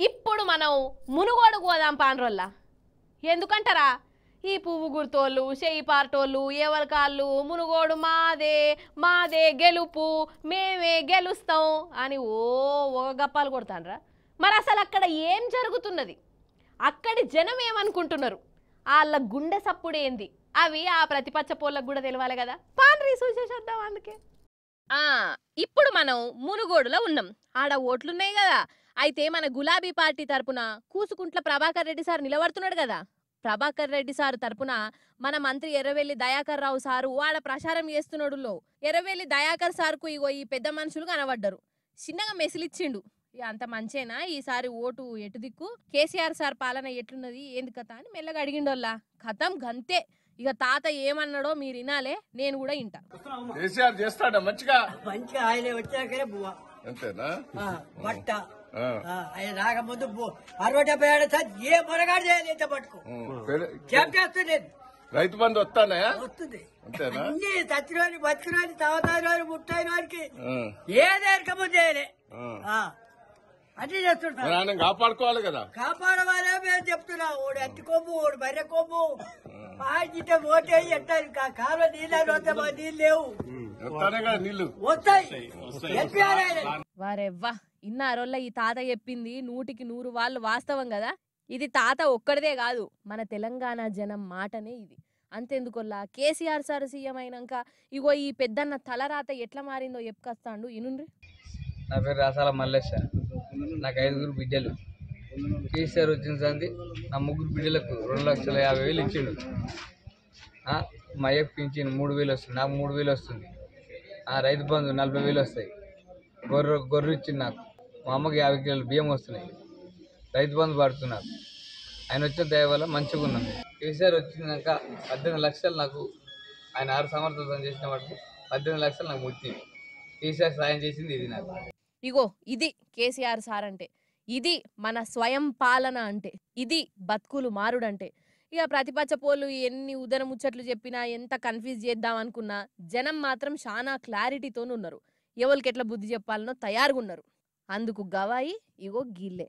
ఇప్పుడు మనం మునుగోడు పోదాం పాండ్రోల్లా ఎందుకంటారా? ఈ పువ్వు గుర్తోళ్ళు చెయ్యి పార్టోళ్ళు ఎవరి కాళ్ళు మునుగోడు మాదే మాదే గెలుపు మేమే గెలుస్తాం అని ఓ ఒక గప్పాలు కొడతాండ్రా. మరి అసలు అక్కడ ఏం జరుగుతున్నది? అక్కడి జనం ఏమనుకుంటున్నారు? వాళ్ళ గుండె సప్పుడేంది అవి ఆ ప్రతిపచ్చ పోళ్ళకు కూడా తెలవాలి కదా? పాండ్రీ చూసేసేద్దాం అందుకే. ఇప్పుడు మనం మునుగోడులో ఉన్నాం. ఆడ ఓట్లున్నాయి కదా. అయితే మన గులాబీ పార్టీ తరపున కూసుకుంట్ల ప్రభాకర్ రెడ్డి సార్ నిలబడుతున్నాడు కదా. ప్రభాకర్ రెడ్డి సార్ తరపున మన మంత్రి ఎర్రవెల్లి దయాకర్ రావు సారు ఆడ ప్రచారం చేస్తున్నాడులో ఎర్రవెల్లి దయాకర్ సార్కు ఇగో ఈ పెద్ద మనుషులు కనబడ్డరు. చిన్నగా మెసిలిచ్చిండు. ఇక అంత మంచేనా? ఈసారి ఓటు ఎటు దిక్కు? కేసీఆర్ సార్ పాలన ఎట్లున్నది? ఏంది కథ అని మెల్లగా అడిగిండోల్లా కథం గంతే. ఇక తాత ఏమన్నాడో మీరు వినాలే. నేను కూడా వింటా. కేసీఆర్ చేస్తాడా? మంచిగా? మంచిగా ఆయన వచ్చాకనే బువ్వ. అంతేనా? బట్ట. ఆయన రాకముందు అరవై డెబ్బై ఏడు సార్ ఏ మొరగాడు చేయాలి ఇంత పట్టుకో చెప్పేస్తుంది రైతు బంధు వస్తానయా వస్తుంది. అంతేనా? అన్ని చచ్చినోని బతికినోని తాగుతాని ముట్టైన వారికి ఏది ఎరకముందు చేయాలి. అన్ని చేస్తుంటారు. కాపాడుకోవాలి కదా? కాపాడవాలే మేము చెప్తున్నాం. ఓడు ఎత్తి కొమ్ము ఓడు బర్రె కొమ్ము పాజిట ఓటే ఎట్టారు కాలువ నీళ్ళు వస్తే మా నీళ్ళు లేవు. వారెవ్వా ఇన్నారోళ్ళ ఈ తాత చెప్పింది నూటికి నూరు వాళ్ళు వాస్తవం కదా? ఇది తాత ఒక్కడిదే కాదు మన తెలంగాణ జనం మాటనే ఇది. అంతెందుకొల్లా? కేసీఆర్ సార్ సీఎం అయినాక ఇగో ఈ పెద్దన్న తలరాత ఎట్లా మారిందో చెప్పుకొస్తాండు ఇనుండ్రి. నా పేరు రాసాల మల్లేశ. నాకు ఐదుగురు బిడ్డలు. కేసీఆర్ వచ్చిన సంది నా ముగ్గురు బిడ్డలకు రెండు లక్షల యాభై వేలు ఇచ్చిండు. మా అయ్యకు పింఛన్ మూడు వేలు వస్తుంది. నాకు మూడు వేలు వస్తుంది. ఆ, రైతు బంధు నలభై వేలు వస్తాయి. గొర్రె గొర్రె ఇచ్చింది నాకు. మా అమ్మకి యాభై కిలోలు బియ్యం వస్తున్నాయి. రైతు బంధు పడుతున్నారు. ఆయన వచ్చిన దయ వల్ల మంచిగా ఉన్నాం కేసీఆర్ వచ్చినాక పద్దెనిమిది లక్షలు నాకు ఆయన ఆరు సమర్థతం చేసిన వాటికి పద్దెనిమిది లక్షలు నాకు ముట్టింది కేసీఆర్ సాయం చేసింది ఇది నాకు. ఇగో ఇది కేసీఆర్ సార్ అంటే ఇది మన స్వయం పాలన అంటే. ఇది బతుకులు మారుడంటే. ఇక ప్రతిపక్ష పోలు ఎన్ని ఉదర ముచ్చట్లు చెప్పినా ఎంత కన్ఫ్యూజ్ చేద్దాం అనుకున్నా జనం మాత్రం చాలా క్లారిటీతోనే ఉన్నారు ఎవరికి ఎట్లా బుద్ధి చెప్పాలనో తయారుగా ఉన్నారు అందుకు గవాయి ఇగో గీళ్ళే.